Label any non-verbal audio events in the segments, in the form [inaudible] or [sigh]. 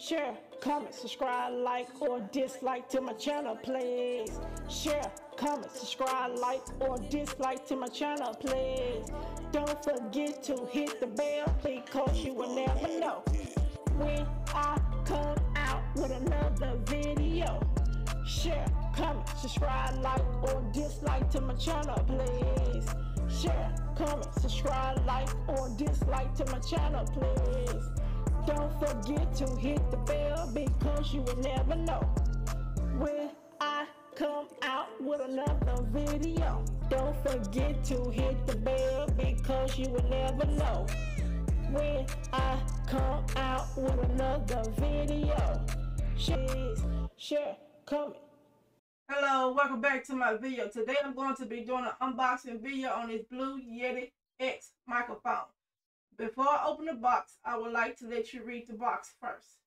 Share, comment, subscribe, like, or dislike to my channel, please. Share, comment, subscribe, like, or dislike to my channel, please. Don't forget to hit the bell because you will never know when I come out with another video. Share, comment, subscribe, like, or dislike to my channel, please. Share, comment, subscribe, like, or dislike to my channel, please. Don't forget to hit the bell because you will never know when I come out with another video. Don't forget to hit the bell because you will never know when I come out with another video. Share, share, comment. Hello, welcome back to my video. Today I'm going to be doing an unboxing video on this Blue Yeti X microphone. Before I open the box, I would like to let you read the box first.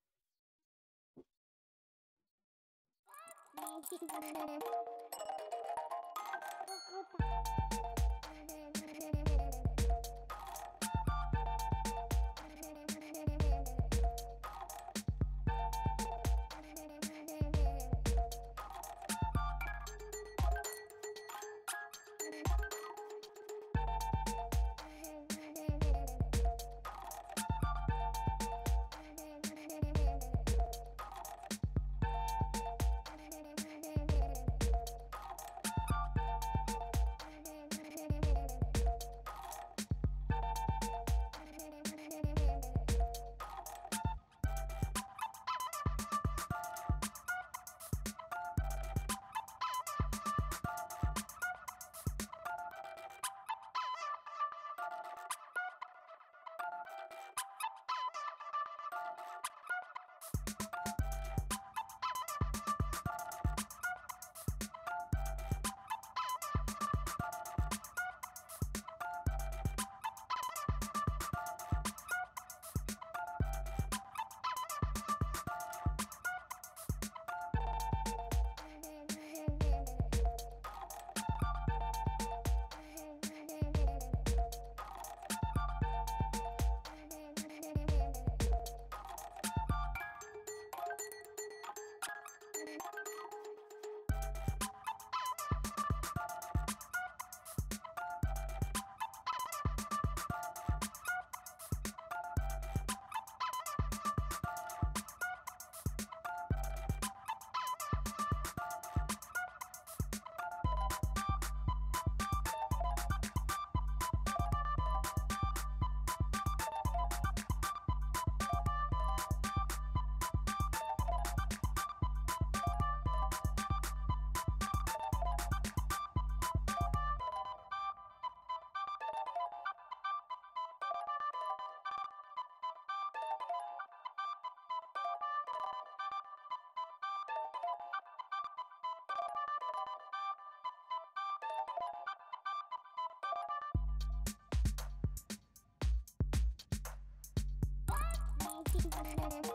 Thank you.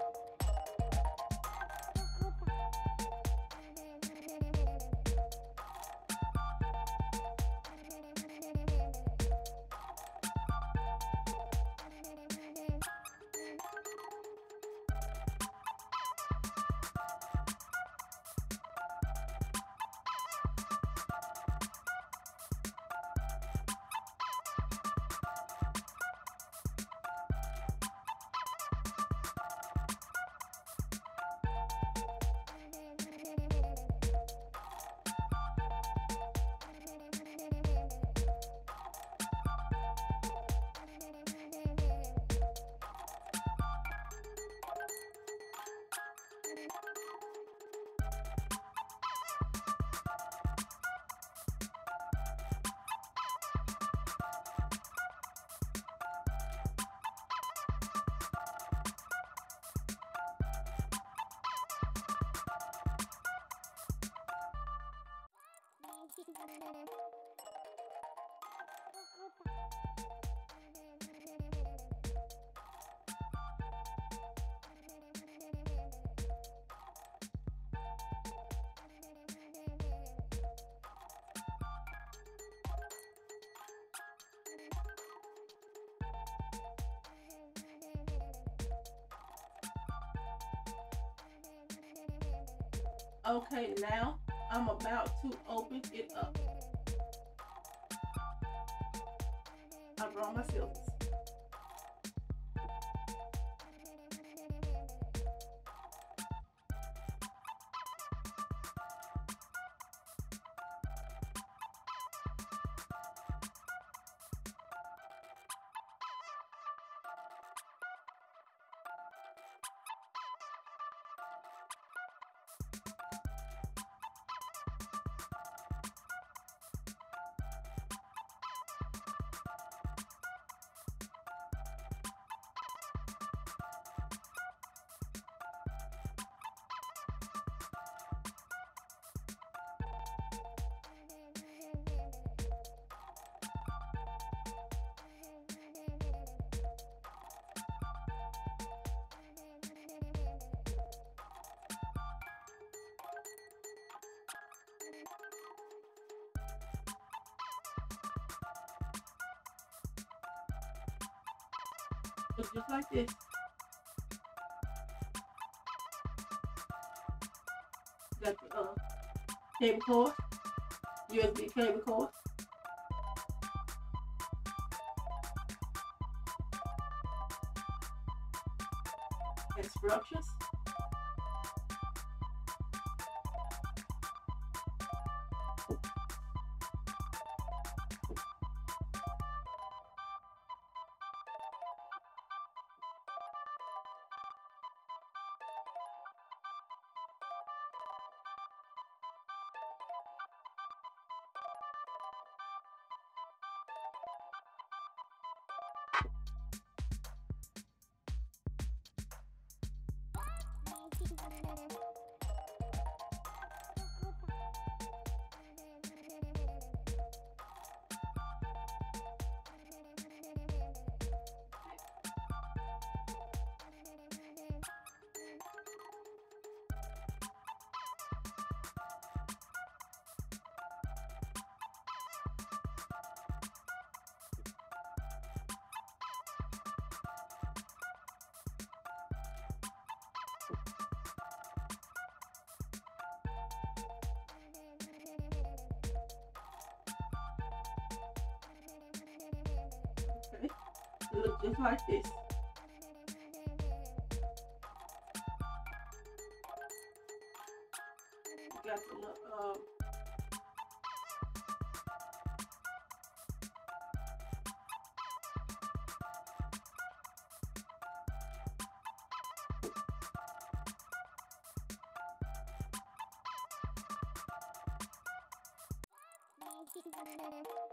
Okay, now I'm about to open it up. I brought my Look just like this. Got the uh, cable cord, USB cable cord. Instructions. Look just like this. You got the little, um, [laughs]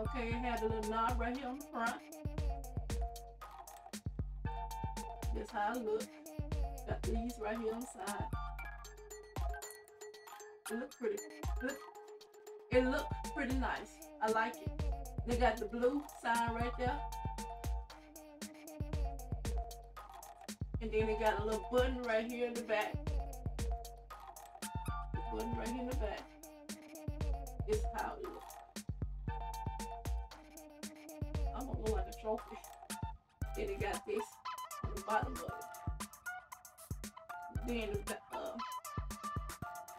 Okay, it had a little knob right here on the front. That's how it look. Got these right here on the side. It look pretty. Look, it look pretty nice. I like it. They got the blue sign right there. And then they got a little button right here in the back. The button right here in the back. Is how it looks. I'm gonna look like a trophy. Then it got this on the bottom of it. Then uh,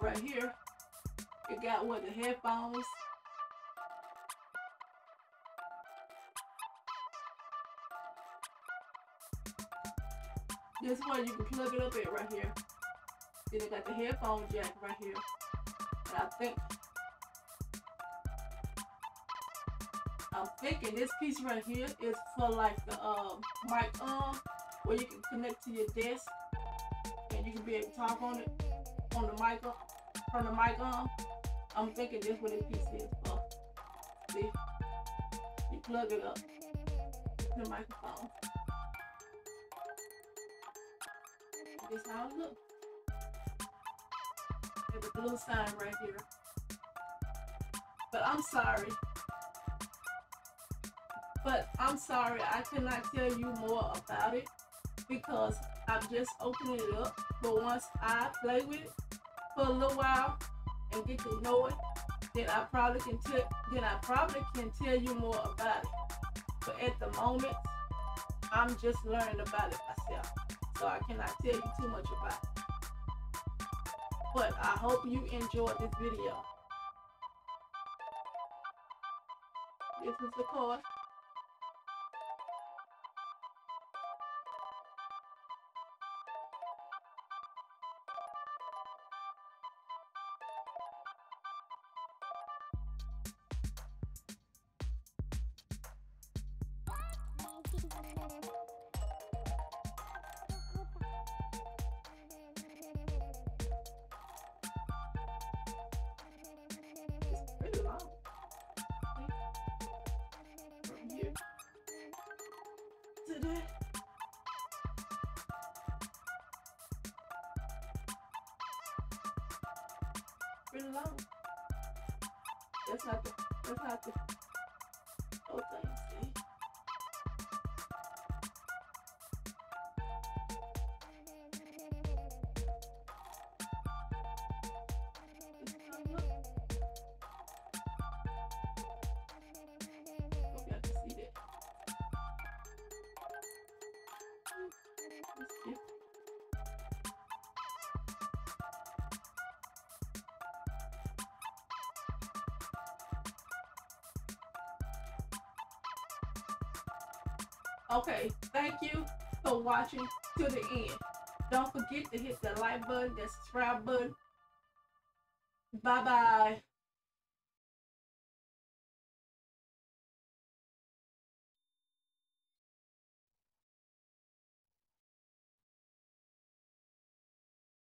right here, it got what the headphones. This one you can plug it up at right here. Then it got the headphone jack right here. And I think Thinking this piece right here is for like the um, mic arm where you can connect to your desk and you can be able to talk on it on the mic arm, from the mic arm. I'm thinking this what this piece is for. See? You plug it up to the microphone. This how it looks. There's a blue sign right here. But I'm sorry. But I'm sorry, I cannot tell you more about it because I'm just opening it up. But once I play with it for a little while and get to know it, then I probably can tell then I probably can tell you more about it. But at the moment, I'm just learning about it myself. So I cannot tell you too much about it. But I hope you enjoyed this video. This is the card. That's not the that's not the Okay, thank you for watching to the end. Don't forget to hit the like button, the subscribe button. Bye bye.